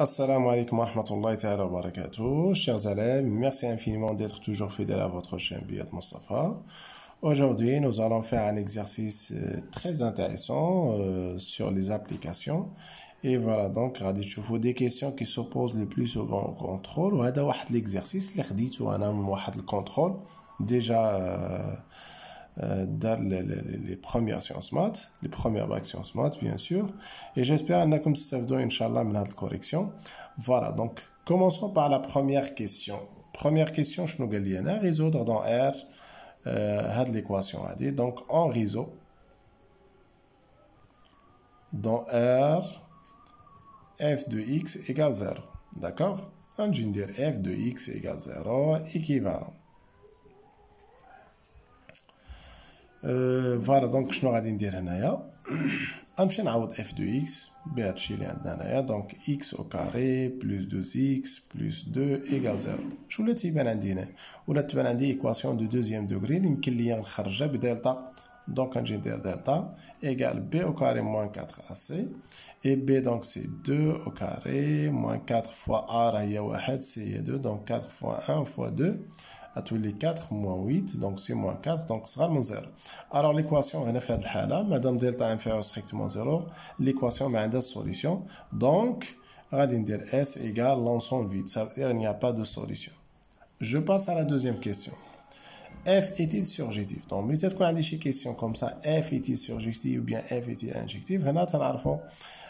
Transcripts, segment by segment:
Assalamu alaikum wa rahmatullahi ta'ala wa barakatuh. Chers élèves, merci infiniment d'être toujours fidèles à votre chaîne Biat Mustafa. Aujourd'hui, nous allons faire un exercice euh, très intéressant euh, sur les applications. Et voilà, donc, je vous des questions qui s'opposent le plus souvent au contrôle. Ou l'exercice, le contrôle. Déjà, Euh, dans les, les, les premières sciences maths, les premières bacs sciences maths, bien sûr. Et j'espère que comme ça vous donne, une correction. Voilà, donc commençons par la première question. Première question, je nous à résoudre dans R, à euh, l'équation AD. Donc, en réseau, dans R, f de x égale 0. D'accord? On dire f de x égale 0, équivalent. Voilà donc شنو غادي ندير هنايا غنمشي نعوض f de x بهادشي اللي عندنا هنايا donc x au carré plus deux x plus deux égale zéro شو ولا تيبان عندي هنا ولا تبان عندي équation du deuxième degré اللي يمكن ليا نخرجها ب delta donc غنجي ندير delta égale b au carré moins 4 a c et b donc c'est deux au carré moins 4 fois a هي واحد c هي deux donc 4 fois 1 fois دو les 4 moins 8 donc c'est moins 4 donc ce sera moins 0 alors l'équation est fait de madame delta inférieur strictement 0 l'équation a une solution donc dire S égale l'ensemble vide ça veut dire qu'il n'y a pas de solution je passe à la deuxième question f est-il surjectif donc peut-être qu'on a des questions comme ça f est-il surjectif ou bien f est-il injectif هنا تنعرفوا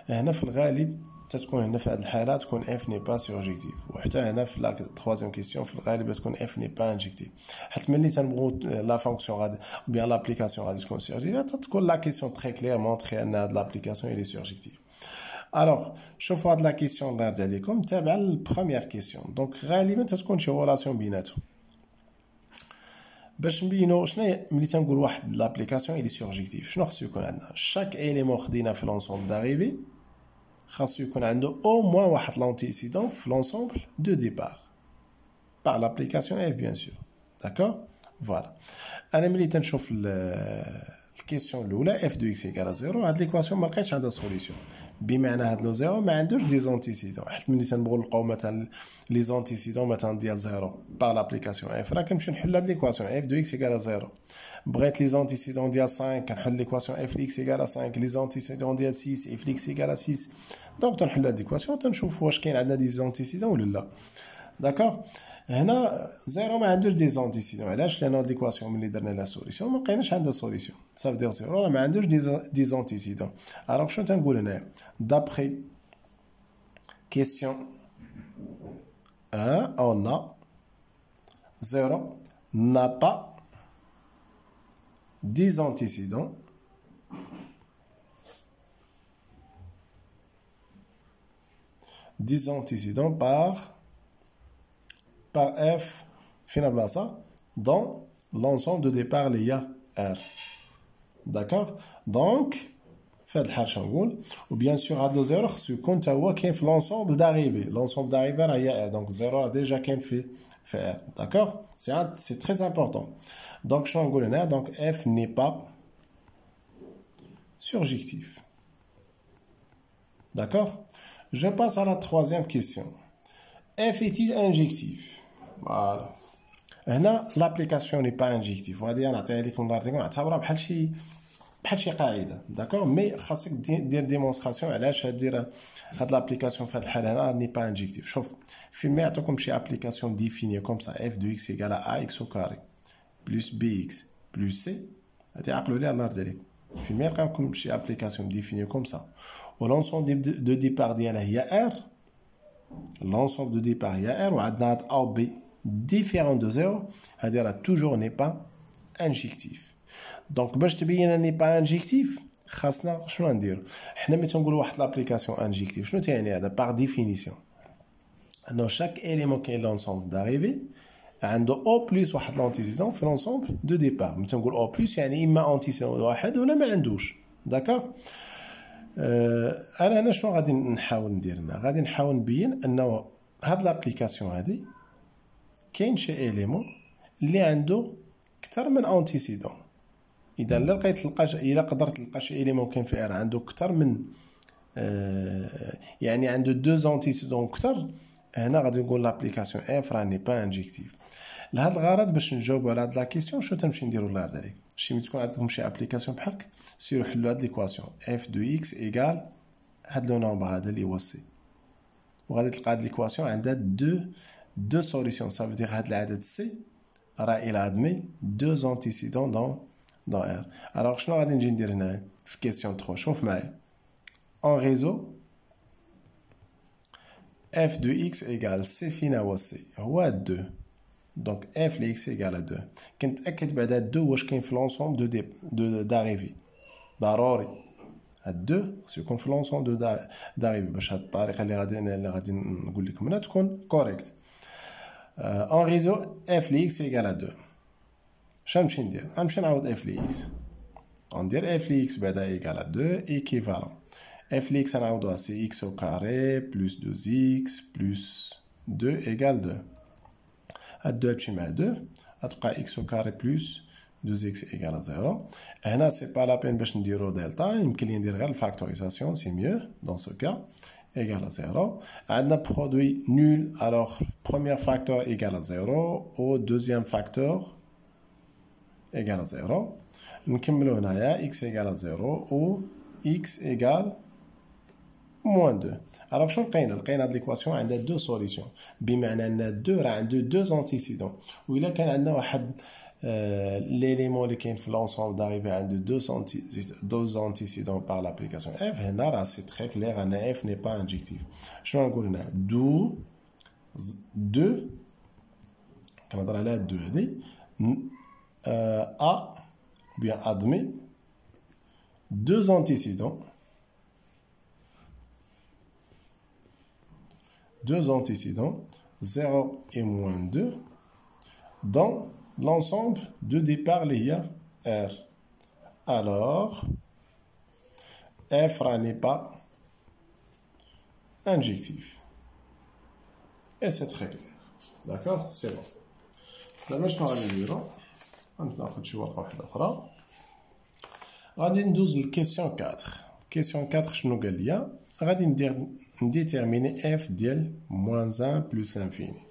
هنا في الغالب تتكون هنا في هذه الحاله تكون اف ني با سورجيكتيف وحتى هنا في لا تروازيام كيسيون في الغالب تكون اف ني با انجيكتيف حيت ملي تنبغوا لا فونكسيون غادي بيان لابليكاسيون غادي تكون سورجيكتيف تكون لا كيسيون تري كلير مونطري ان هاد لابليكاسيون الي سورجيكتيف الوغ شوفوا هاد لا كيسيون اللي رد عليكم تابع البروميير كيسيون دونك غالبا تتكون شي ريلاسيون بيناتهم باش نبينو شنو ملي تنقول واحد لابليكاسيون الي سورجيكتيف شنو خصو يكون عندنا شاك اليمون خدينا في لونسومبل داريفي qu'on a au moins un antécédent l'ensemble de départ. Par l'application F, bien sûr. D'accord? Voilà. Allez, militant, chauffe. ال question الاولى f de x égale zéro هاد l'équation ما لقيتش عندها solution بمعنى هاد le zéro ما عندوش des antécédents حيت ملي تنبغوا نلقاو مثلا les antécédents مثلا ديال zéro par l'application f راه كنمشي نحل هاد l'équation f de x égale zéro بغيت les antécédents ديال 5 كنحل l'équation f x égale 5 les antécédents ديال 6 f x égale 6 دونك تنحل هاد ليكواسيون تنشوف واش كاين عندنا دي زونتيسيدون ولا لا داكوغ هنا زيرو ما عندوش دي زونتيسيدون علاش لان ليكواسيون ملي درنا لها سوليسيون ما لقيناش عندها سوليسيون صافي دير زيرو راه ما عندوش دي زونتيسيدون الوغ شنو تنقول هنايا دابخي كيسيون 1 on a 0 n'a pas des antécédents des antécédents par par F finalement ça dans l'ensemble de départ les R. D'accord? Donc, faites le ou bien sûr, à 0, ce compte à fait l'ensemble d'arrivée. L'ensemble d'arrivée à R. Donc, 0 a déjà qu'un fait, fait R. D'accord? C'est très important. Donc, je donc F n'est pas surjectif. D'accord? Je passe à la troisième question F est-il injectif فوالا هنا لابليكاسيون ني با انجيكتيف وهذه انا نعطيها لكم نعطيكم نعتبرها بحال شي بحال شي قاعده داكوغ مي خاصك دير ديمونستراسيون علاش دير هاد لابليكاسيون في هاد الحاله هنا ني با انجيكتيف شوف فين ما يعطوكم شي ابليكاسيون ديفيني كوم سا اف دو اكس ايكال ا اكس او كاري بلس بي اكس بلس سي هادي عقلوا ليها الله يرضي عليكم فين ما يلقاوكم شي ابليكاسيون ديفيني كوم سا و لونسون دو ديبار ديالها هي ار l'ensemble de départ il y a R ou A ou B différent de 0 c'est-à-dire toujours n'est pas injectif donc باش تبين n'est pas injectif خاصنا شنو ندير حنا ملي تنقولوا واحد لابليكاسيون انجيكتيف شنو تعني هذا باغ ديفينيسيون انه شاك اليمون كاين لونسومبل داريفي عنده او بلس واحد لونتيسيدون في لونسومبل دو ديبار ملي تنقول او بلس يعني اما انتيسيدون واحد ولا ما عندوش داكوغ أه أنا هنا شنو غادي نحاول ندير هنا؟ غادي نحاول نبين أنه هاد l'application هادي كاين شي élément اللي عنده كثر من antécédent. إذا إلا لقيت تلقى إلا قدرت تلقى شي élément كاين في R عنده كثر من يعني عنده deux antécédents كثر هنا غادي نقول l'application f n'est pas injective لهذا الغرض باش نجاوبوا على هاد la question شنو تمشي نديرو لها ذلك شي ملي تكون عندكم شي application بحالك سيرو حلو هاد l'équation f de x égale هاد le nombre هذا اللي هو سي وغادي تلقى هاد l'équation عندها deux deux solutions صافي دير هاد العدد c راه elle admet deux antécédents dans dans R alors شنو غادي نجي ندير هنا في question 3 شوف معايا. اون ريزو f de x égale c فينا هو c. هو 2 دونك f de x égale 2 كنتاكد بعد 2 واش كاين في لونسومبل دو دو داريفي ضروري هاد 2 خصو يكون في لونسومبل دو داريفي باش هاد الطريقه اللي غادي اللي غادي نقول لكم هنا تكون كوريكت اون ريزو f de x égale 2 شنو نمشي ندير غنمشي نعوض f de x غندير f de x بعدا ايكال 2 ايكيفالون f de x نعوضوها سي x au carré plus 2x plus 2 égale 2 هاد 2 تمشي مع 2 غتبقى x au carré plus 2x égale 0 هنا سي با لا بين باش نديرو دلتا يمكن لي ندير غير الفاكتوريزاسيون سي ميو دون سو كا égale à 0. Un produit nul, alors premier facteur égale à 0 au deuxième facteur égale à 0. نكملو هنايا x égale à 0 ou x égale moins 2 alors شنو لقينا لقينا هاد ليكواسيون عندها دو سوليسيون بمعنى ان دو راه عنده دو زونتيسيدون وإلا كان عندنا واحد ليليمون اللي كاين في لونسومبل داريفي عنده دو دو زونتيسيدون بار لابليكاسيون اف هنا راه سي تري كلير ان اف ني با انجيكتيف شنو نقول هنا دو دو كنهضر على دو هادي ا بيان ادمي دو antécédents deux antécédents, 0 et moins 2, dans l'ensemble de départ lié R. Alors, F n'est pas injectif. Et c'est très clair. D'accord C'est bon. دابا شنو غادي نديرو غناخد شي ورقه واحده اخرى غادي ندوز للكيسيون 4 كيسيون 4 شنو قال ليا غادي ندير déterminer f ديال moins 1 plus infini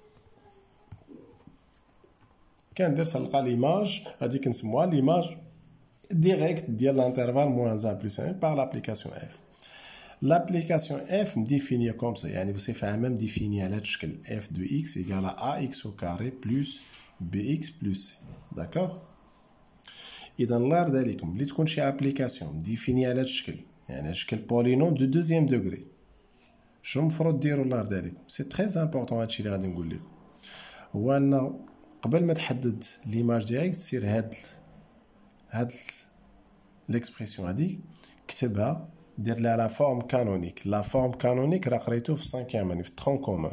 كندير تلقى ليماج غادي كنسموها ليماج ديريكت ديال l'intervalle moins 1 plus 1 par l'application f l'application f مديفينيه كوم سا يعني بصفه عامه مديفينيه على هذا الشكل f de x égale à ax au carré plus bx plus c d'accord اذا الله يرضي عليكم ملي تكون شي ابليكاسيون مديفينيه على هذا الشكل يعني شكل بولينوم دو دوزيام دوغري شنو المفروض ديروا الله يرضي عليكم سي تري امبورطون هادشي اللي غادي نقول لكم هو ان قبل ما تحدد ليماج ديالك تسير هاد هاد ليكسبرسيون هادي كتبها دير لها لا فورم كانونيك لا فورم كانونيك راه قريتو في 5 اني في ترون كومون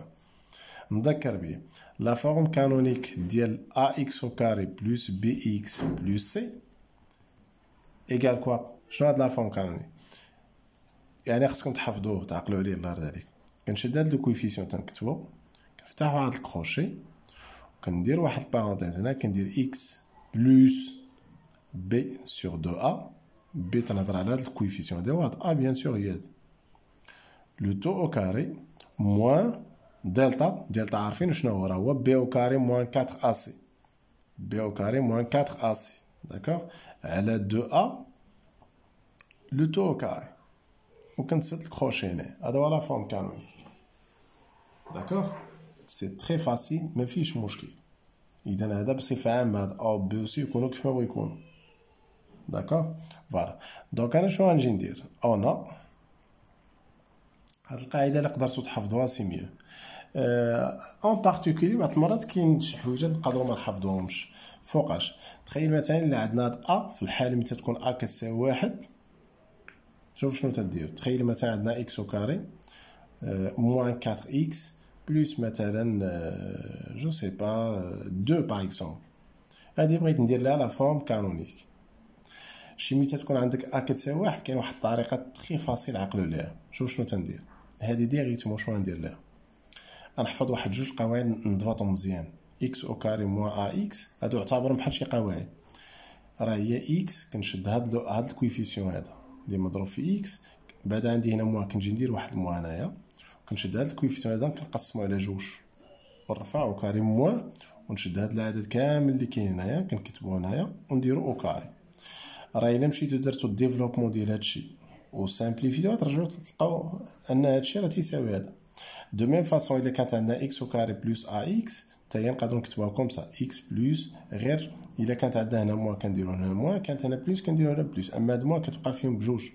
نذكر بيه لا فورم كانونيك ديال ا اكس او كاري بلس بي اكس بلس سي ايكال كوا شنو هاد لا فورم كانونيك يعني خصكم تحفظوه تعقلوا عليه الله يرضي عليك كنشد هاد لو كويفيسيون تنكتبو كنفتحو هاد الكروشي كندير واحد بارونتيز هنا كندير إكس plus b sur deux a b تنهضر على هاد ال coefficient ديال هاد a bien sûr هي هاد. le tout au carré moins delta delta عارفين شنو هو؟ راه هو b au carré moins 4 a c b au carré moins 4 a c d'accord على deux a le tout au carré وكنتسد الكروشي هنا هذا هو la forme canonique d'accord c'est très facile ما فيش مشكل اذا هذا بصفه عامه هاد a b c يكونوا كيف ما بغا يكونوا d'accord voilà donc أنا شنو غنجي ندير اونا هاد القاعده اللي قدرتو تحفظوها c'est mieux en particulier بعض المرات كاين شي حوايج نقدروا ما نحفظوهمش فوقاش تخيل مثلا الا عندنا هاد a في الحاله ملي تكون a كتساوي واحد شوف شنو تدير. تخيل مثلا عندنا x carré moins 4 x plus مثلا je sais pas 2 par exemple هادي بغيت ندير لها la forme canonique شي ملي تكون عندك a كتساوي واحد كاين واحد الطريقة très facile عقلوا ليها شوف شنو تندير. هادي directement شنو ندير لها. غنحفظ واحد جوج قواعد نضبطهم مزيان. x au carré moins a x هادو يعتبروا بحال شي قواعد. راه هي x كنشد هاد هاد ال coefficient هذا. اللي مضروب في x. بعد عندي هنا موا كنجي ندير واحد الموا هنايا. كنشد هاد ال coefficient هذا كنقسمو على جوج ونرفع au carré moins ونشد هاد العدد كامل اللي كاين هنايا كنكتبو هنايا ونديرو au carré راه إلا مشيتو درتو ال développement ديال هادشي و simplifيتو غترجعو تلقاو أن هادشي راه تيساوي هذا. de même façon إلا كانت عندنا x au carré plus a x هي نقدرو نكتبوها comme ça x plus غير الا كانت عندنا هنا موا كنديرو هنا موا كانت هنا plus كنديرو هنا plus اما هاد موا كتبقى فيهم بجوج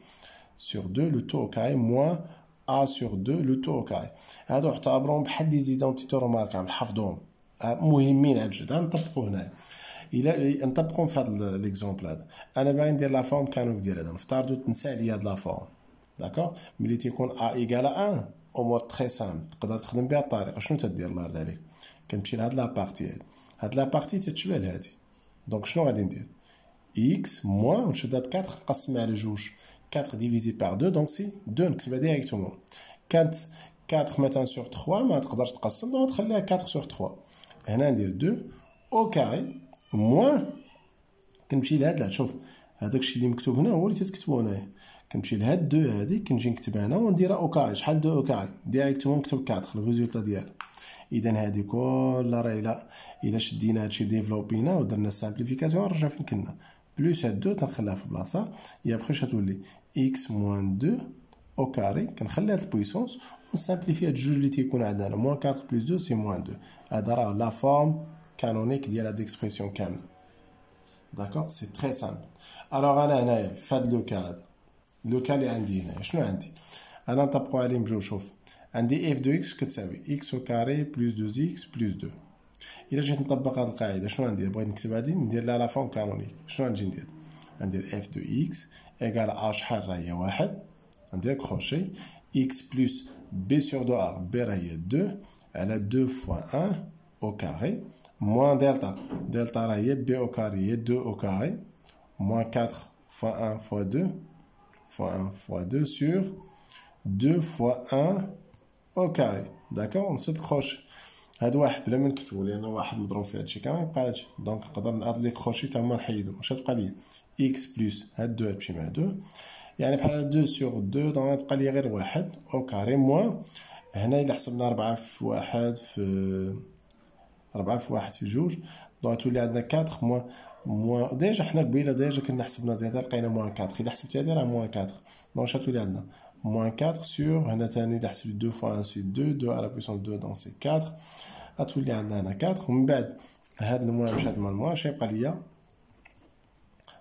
sur deux le tout carré moins a sur deux le tout carré هادو اعتبروهم بحال des identités remarquables حفظوهم مهمين على بجد نطبقو هنايا إلى نطبقو في هذا l'exemple هذا أنا باغي ندير la forme canonique ديال هذا نفترضو تنسى عليا هاد la forme d'accord ملي تيكون a égale 1 امور très simple تقدر تخدم بها الطريقة شنو تدير الله يرضي عليك كنمشي لهاد la partie هادي. هاد la partie تتشبه لهادي. donc شنو غادي ندير؟ x moins ونشد هاد 4 نقسمها على جوج. 4 divisé par 2 donc c'est 2 نكتبها directement كانت 4 مثلا sur 3 ما تقدرش تقسم donc تخليها 4 sur 3 هنا ندير 2 au carré moins كنمشي لهاد la شوف هذاك الشيء اللي مكتوب هنا هو اللي تتكتبو هنايا. كنمشي لهاد deux هادي كنجي نكتب هنا ونديرها au carré شحال deux au carré directement نكتب 4 ال résultat ديالها اذا هادي كلها راه إلا إلا شدينا هادشي développينا ودرنا simplification نرجع فين كنا؟ plus هاد deux تنخليها في بلاصة يا بخي تولي x moins deux au carré كنخلي هاد ال puissance ون simplifie هاد الجوج اللي تيكون عندنا moins 4 plus 2 c'est moins 2 هذا راه la forme canonique ديال هاد expression كاملة. d'accord c'est très simple alors أنا هنايا في هاد le cas هذا le cas اللي عندي هنا شنو عندي؟ أنا نطبقو عليه بجوج شوف عندي اف دو اكس كتساوي اكس او كاري بلس دو اكس بلس دو الا جيت نطبق هاد القاعده شنو غندير بغيت نكتب هادي ندير لها لا فورم كانونيك شنو غنجي ندير غندير اف دو اكس ايكال ا شحال راه هي واحد غندير كروشي اكس بلس بي سور دو ا بي راه هي دو على دو فوا ان او كاري موان دلتا دلتا راه هي بي او كاري هي دو او كاري موان 4 فوا ان فوا دو فوا ان فوا دو سور دو فوا ان au carré d'accord نسيت كروشي هاد واحد بلا ما نكتبو لأن واحد مضروب في هادشي كامل هادشي. donc نقدر نعاد les crochets تا هما نحيدهم واش غتبقى ليا x plus هاد deux تمشي مع deux. يعني بحال deux sur deux donc غتبقى ليا غير واحد. au carré moins هنا إلا حسبنا ربعة في واحد في ربعة في واحد في جوج. دونك تولي عندنا كاتخ موان moins déjà حنا قبيلة déjà كنا حسبنا déjà لقينا moins quatre إلا حسبتي هادي راه moins quatre donc شتولي عندنا؟ Moins 4 sur هنا تاني حسبت 2 fois 1 sur 2 2 à la puissance 2 donc c'est 4 غتولي عندنا هنا 4 ومن بعد هاد ال moins مشات مع ال moins اش غيبقى ليا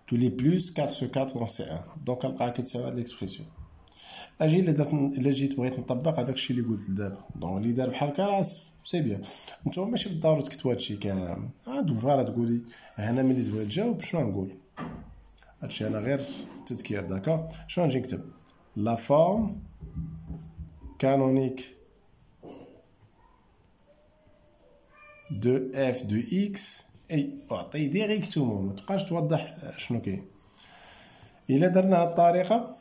تولي plus 4 sur 4 donc c'est 1 donc غنلقاها كتساوي هاد l'expression أجي الا درت الا جيت بغيت نطبق هذاك الشيء اللي قلت دابا donc اللي دار بحال هكا راه c'est bien نتوما ماشي بالضرورة تكتبوا هادشي كامل عاد voilà تقولي هنا ملي تبغي تجاوب شنو نقول هادشي أنا غير تذكير d'accord شنو نجي نكتب la forme canonique de f de x اي أعطي directement ما تبقاش توضح شنو كاين. إلا درنا هاد الطريقة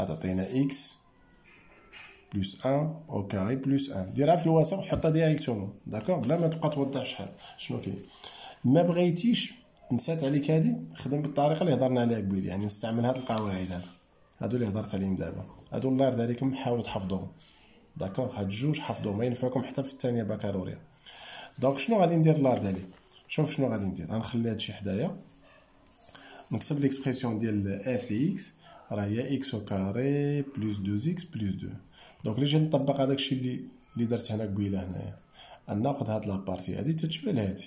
غتعطينا x plus un au carré plus un ديرها في الوسط وحطها directement d'accord بلا ما تبقى توضح شحال شنو كاين. ما بغيتيش نسات عليك هادي خدم بالطريقة اللي هضرنا عليها قبيل يعني نستعمل هاد القواعد هذا هادو اللي هضرت عليهم دابا. هادو الله يرضي عليكم حاولوا تحفظوهم d'accord هاد الجوج حفظوهم ما ينفعكم حتى في الثانية بكالوريا. donc شنو غادي ندير الله يرضي عليك شوف شنو غادي ندير. غنخلي هادشي حدايا. نكتب l'expression ديال f de x راه هي x au carré plus 2 x plus 2 donc جيت نطبق هذاك الشيء اللي اللي درت هنا قبيلة هنايا. ناخذ هاد la partie هادي. تتشبه لهادي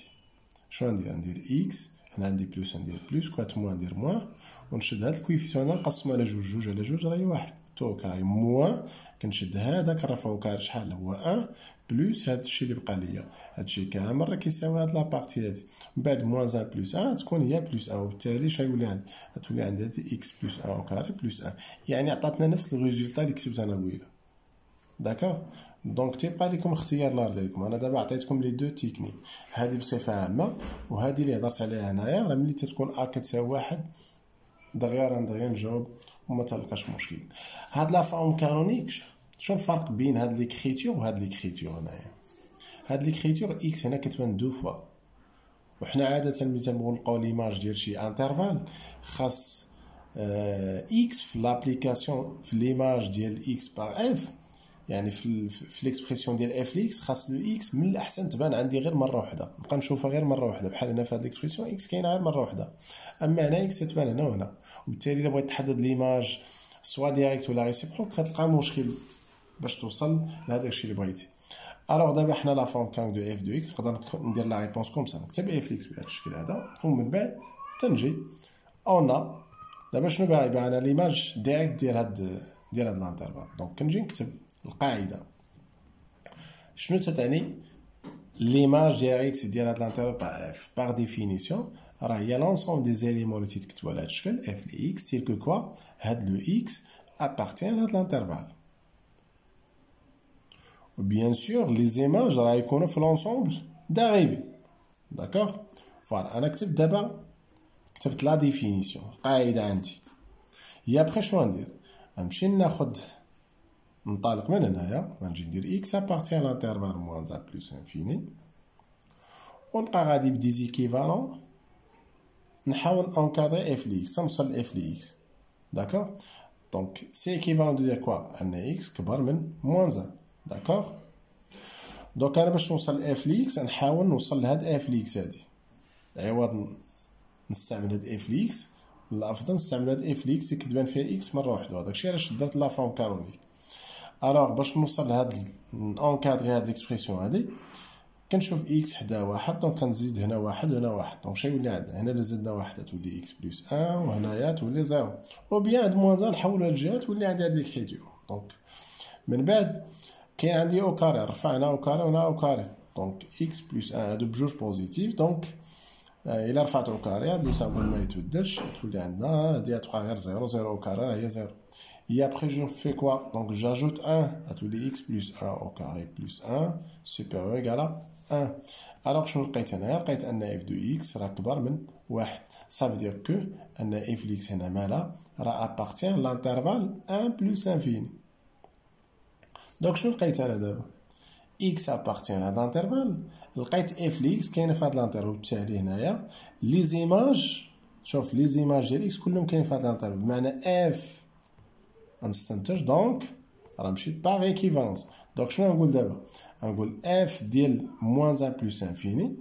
شنو ندير ندير x هنا عندي plus ندير plus quoi moins ندير moins ونشد هاد ال coefficient هنا نقسمو على جوج جوج على جوج راهي واحد. au carré moins كنشد هذا كنرفعو carré شحال هو un plus هاد الشيء اللي بقى ليا. هادشي كامل راه كيساوي هاد la partie هادي. من بعد moins un plus un تكون هي plus un وبالتالي اش غيولي عندي؟ غتولي عندي هادي x plus un au carré plus un يعني عطاتنا نفس ال résultat اللي كتبت أنا قبيله d'accord donc تيبقى لكم اختيار الله يرضي عليكم أنا دابا عطيتكم les deux techniques هذه بصفه عامه وهذه اللي هضرت عليها هنايا راه ملي تتكون a كتساوي واحد دغيا راه دغيا نجاوب وما تلقاش مشكل هاد la forme canonique شنو الفرق بين هاد l'écriture وهاد l'écriture هنايا هاد l'écriture x هنا كتبان deux fois وحنا عاده ملي تنبغيو نلقاو l'image ديال شي intervalle خاص x في l'application في l'image ديال x par f يعني في في l'expression ديال f x خاص le x من الأحسن تبان عندي غير مرة واحدة نبقى نشوفها غير مرة واحدة بحال هنا في هاد l'expression x كاينة غير مرة واحدة أما هنا x تبان هنا وهنا. وبالتالي الا بغيت تحدد l'image soit directe ولا réciproque كتلقى مشكل باش توصل لهداك الشيء اللي بغيتي. ألوغ دابا حنا لا فورم دو اف دو إكس نقدر ندير لا ريبونس كوم سا نكتب اف إكس بهذا الشكل هذا. ومن بعد تنجي. اون دابا شنو باغي؟ باغي أنا ليماج ديريكت ديال هاد ديال هاد الانترفال. دونك كنجي نكتب. القاعده شنو تتعني ليماج ديريكت ديال هاد الانترفال اف باغ ديفينيسيون راه هي لونسومبل دي زيليمون اللي تيتكتبوا على هاد الشكل اف لي اكس تيل كو كوا هاد لو اكس ابارتيان لهاد الانترفال وبيان سور لي زيماج راه يكونوا في لونسومبل داريفي داكوغ فوالا انا كتبت دابا كتبت لا ديفينيسيون القاعده عندي هي ابخي شنو ندير نمشي ناخد ننطلق من هنايا؟ غنجي ندير إكس ابارتيان لانترفال موان زان بلوس انفيني ونبقى غادي بديزيكيفالون نحاول encadrer f de x تنوصل ل f de x d'accord donc c'est équivalent de dire que un x كبر من moins un d'accord donc أنا باش نوصل ل f de x نحاول نوصل لهاد f de x هادي. عوض نستعمل هاد f de x الأفضل نستعمل هاد f de x اللي كتبان فيها x مرة واحدة. هذاك الشيء علاش درت la forme canonique. Alors باش نوصل لهاد encadrer هاد l'expression هادي كنشوف x حدا واحد donc كنزيد هنا واحد وهنا واحد. donc شنو يولي عندنا هنا الا زدنا واحد تولي x plus un وهنايا تولي zéro ou bien عند moins un نحولو لهاد الجهه تولي عندي هاد l'écriture donc من بعد كاين عندي au carré. رفع هنا au carré وهنا au carré. donc x plus un هادو بجوج positifs donc إلا رفعت au carré هاد le symbole ما يتبدلش. تولي عندنا هادي تبقى غير zéro zéro au carré هي zéro Et après, je fais quoi? Donc, j'ajoute 1 à tous les x plus 1 au carré plus 1 supérieur égal à 1. Alors, je لقيت هنا لقيت ان f de x راه كبر من 1 ça veut dire que f de x هنا مالها راه appartient à l'intervalle 1 plus infini. donc شنو لقيت أنا دابا x appartient à l'intervalle لقيت f de x كاينة في هذا l'intervalle وبالتالي هنايا les images شوف les images ديال x كلهم كاينين في هذا l'intervalle بمعنى f غنستنتج donc راه مشيت par équivalence donc شنو نقول دابا نقول f ديال moins un plus infini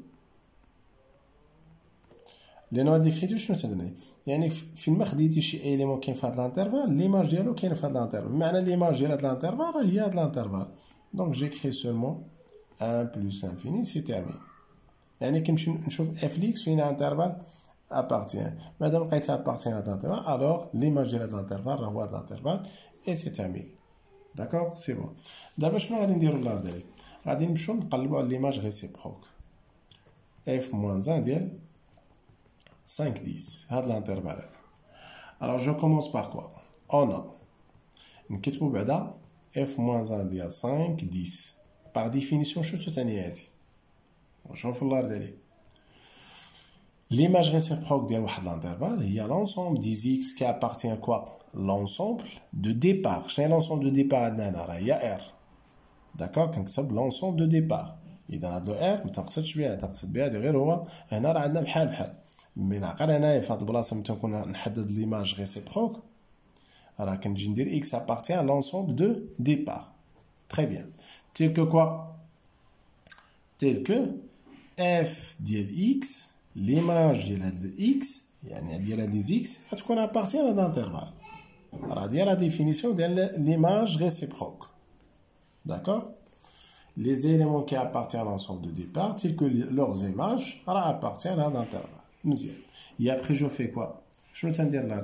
لأن هاد l'écriture شنو تدني يعني فين ما خديتي شي élément كاين في هاد l'intervalle l'image ديالو كاين في هاد l'intervalle بمعنى l'image ديال هاد l'intervalle راه هي هاد l'intervalle donc j'écris seulement un plus infini c'est terminé يعني كنمشي نشوف f de x فين intervalle appartient. Madame Kaita appartient à l'intervalle, alors l'image de l'intervalle renvoie à l'intervalle et c'est terminé. D'accord C'est bon. D'abord, je vais dire là derrière. غادي نمشيو نقلبوا على ليماج ريسيبروك f moins 1 ديال 5 10 هاد الانترفال هذا alors je commence par quoi on a نكتبوا بعدا f moins 1 ديال 5 10 par définition شنو تعني هادي نشوفوا اللار ديالي L'image réciproque de l'intervalle, il y a l'ensemble des x qui appartient à quoi L'ensemble de départ. C'est l'ensemble de départ Il y a R. D'accord Quand c'est l'ensemble de départ. إذا هذا لو ار ما تقصدش بها تقصد بها غير هو هنا راه عندنا بحال بحال مي نعقل هنايا في هاد البلاصه ملي تنكون نحدد ليماج ريسيبروك راه كنجي ندير اكس ابارتيان لونسومبل دو ديبار تري بيان تيل كو كوا تيل كو اف ديال اكس ليماج ديال هاد الاكس يعني ديال هاد لي زيكس غتكون ابارتي هاد انترفال راه ديال لا ديفينيسيون ديال ليماج ريسيبروك داكوغ les éléments qui appartiennent à l'ensemble de départ, tels que leurs images, appartiennent à l'intervalle. Et après, je fais quoi Je veux dire là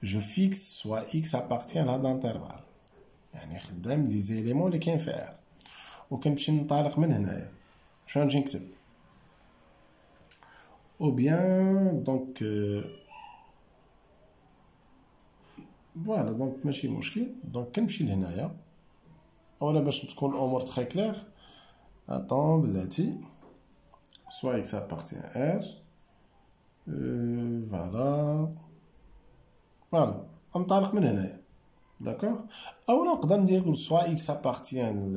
Je fixe soit x appartient à l'intervalle. يعني خدام لي زيليمون اللي كاين في ار وكنمشي ننطلق من هنايا شنو نجي نكتب ou bien donc فوالا دونك ماشي مشكل دونك كنمشي لهنايا اولا باش تكون الامور تخي كلير اتون بلاتي سوا اكس ابارتيان ار فوالا فوالا ننطلق من هنايا داكوغ اولا نقدر ندير سوا اكس ابارتيان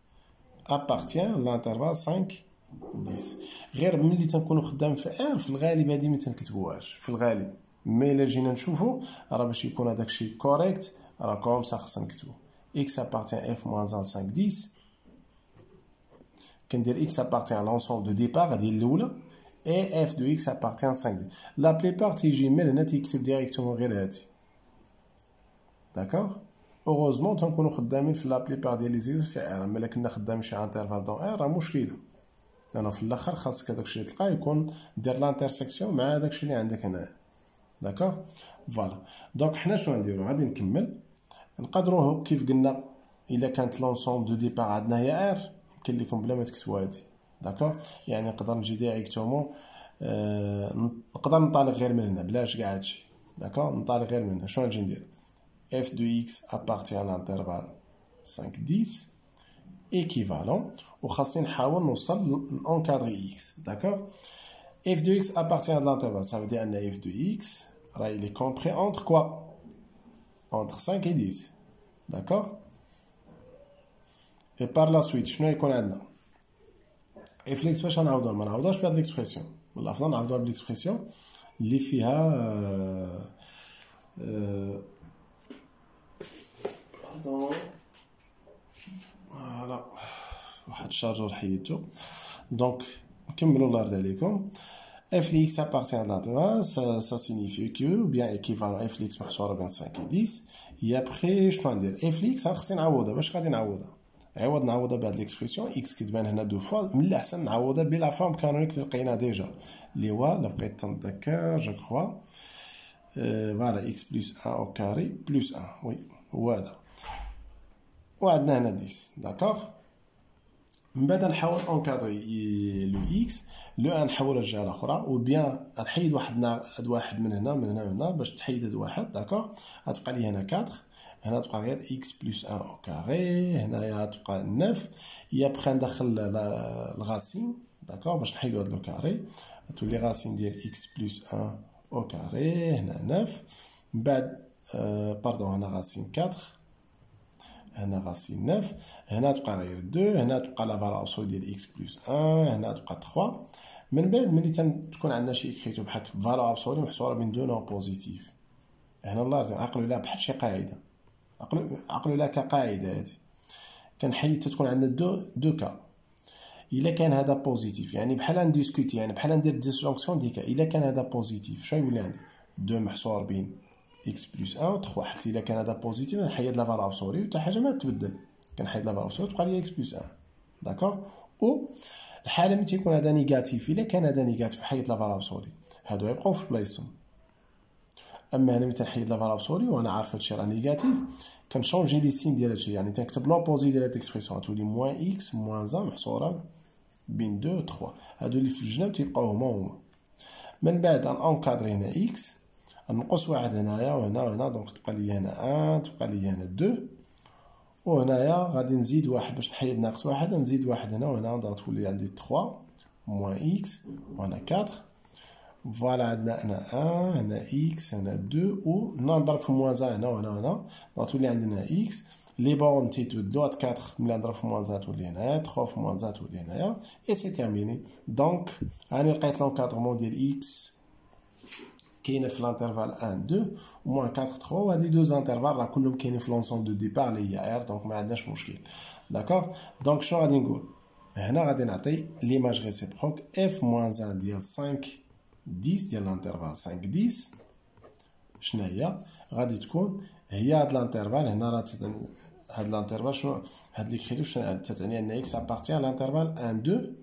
appartient à l'intervalle 5 10 غير ملي تنكونو خدام في R في الغالب هادي ما تنكتبوهاش في الغالب مي الا جينا نشوفو راه باش يكون هداك الشيء كوريكت راه كوم سا خصنا نكتبو x appartient f moins 1 5 10 كندير x appartient à l'ensemble de départ هادي الاولى et f de x appartient à 5 La plupart تيجي من هنا تيكتب ديريكتومون غير هادي داكوغ heureusement تنكونو خدامين في la plupart ديال les exercices في R ملي كنا خدامين شي intervalle dans R راه مشكله لأن في الآخر خاصك هداك الشيء تلقاه يكون دير l'intersection مع هداك الشيء اللي عندك هنا d'accord voilà donc حنا شنو غنديرو غادي نكمل نقدروا كيف قلنا الا كانت l'ensemble de départ عندنا هي R يمكن لكم بلا ما هادي d'accord يعني نقدر نجي directement آه نقدر نطالق غير من هنا بلاش كاع هادشي داكوغ نطالق غير من هنا شنو نجي ندير f de x appartient à l'intervalle 5 10 équivalent وخاصني نحاول نوصل نونكادري x داكوغ f de x appartient à l'intervalle ça veut dire ان f de x راه il est compris entre quoi entre 5 et 10 d'accord et par la suite شنو يكون عندنا اف ليكس غنعاودوها ما نعاودوهاش بهاد ليكسبرسيون من الافضل نعاودوها بليكسبرسيون اللي فيها فوالا واحد الشارجور حيدتو. دونك نكملو الله يرضي عليكم اف ليكس ابارتيان لانتيغرال سا سا سينيفي كو بيان ايكيفالون اف ليكس محصوره بين 5 و 10 يا بخي شنو ندير اف ليكس خصني نعوضها باش غادي نعوضها عوض نعوضها بهاد l'expression x كتبان هنا deux fois من الاحسن نعوضها ب la forme canonique اللي لقينا déjà اللي هو لا تنذكر je crois voilà x plus 1 au carré plus 1 oui هو هذا وعندنا هنا 10 d'accord من بعد نحاول encadrer le x le un نحاول الجهه الاخرى ou bien نحيد واحد هاد واحد من هنا من هنا من هنا باش تحيد هاد واحد. d'accord غتبقى لي هنا 4 هنا تبقى غير x plus un au carré هنايا تبقى neuf après ندخل ال racine d'accord باش نحيدو هاد le carré تولي racine ديال x plus un au carré هنا neuf من بعد pardon هنا racine quatre هنا racine neuf هنا تبقى غير deux هنا تبقى la valeur absolue ديال x plus un هنا تبقى تخوا. من بعد ملي تكون عندنا شي écriture بحال valeur absolue محصورة بين deux nombres positifs. هنا يرضي عقلوا لها بحال شي قاعدة. عقلوا لها كقاعدة هذه كنحيد تكون عندنا دو دو كا. إلا كان هذا positif يعني بحال ن discuter يعني بحال ندير disjonction ديك إلا كان هذا positif شنو يولي عندي؟ deux محصور بين x plus 1 و 3 حتى إلا كان هذا positif نحيد la valeur absolue حتى حاجة ما تبدل. كنحيد la valeur absolue تبقى لي x plus 1 d'accord و الحالة ملي تيكون هذا négatif إلا كان هذا négatif حيد la valeur absolue هادو يبقاو في بلايصهم أما هنا ملي تنحيد la valeur absolue وأنا عارف هادشي راه négatif كن changer les signes ديال هادشي. يعني تنكتب l'opposé ديال هاد l'expression تولي moins x moins un محصورة بين دو و تخوا هادو اللي في الجناب تيبقاو هما هما. من بعد encadrer هنا x نقص واحد هنايا وهنا وهنا donc تبقى لي هنا un تبقى لي هنا deux وهنايا غادي نزيد واحد باش نحيد ناقص واحد نزيد واحد هنا وهنا تولي عندي trois moins x وهنا quatre. voilà عندنا هنا un هنا x هنا deux و نضرب في moins هنا وهنا وهنا تولي عندنا x. les bornes تيتبدلو هاد 4 ملي نضرب في moins تولي هنايا 3 في moins تولي هنايا et c'est terminé. donc راني لقيت l'encadrement ديال x كاينة في l'intervalle 1 2 moins 4 3 وهاد les deux intervalles راه كلهم كاينين في l'ensemble de départ اللي هي R donc ما عندناش مشكل. d'accord donc شنو غادي نقول؟ هنا غادي نعطي l'image réciproque f moins 1 ديال 5 10 ديال l'intervalle 5 10 شنو هي غادي تكون هي هاد l'intervalle هنا راه هاد l'intervalle شنو؟ هاد l'écriture شنو؟ تتعني أن x appartient l'intervalle 1 2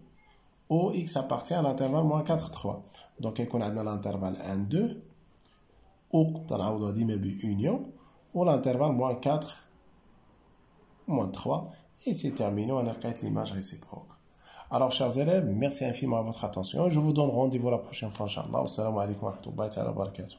ou x appartient à l'intervalle moins 4, 3. Donc, on a l'intervalle 1, 2, où on dit union, ou l'intervalle moins 4, moins 3, et c'est terminé, on a l'image réciproque. Alors, chers élèves, merci infiniment à votre attention. Je vous donne rendez-vous la prochaine fois, Inch'Allah. Assalamu alaikum wa rahmatullahi wa barakatuh.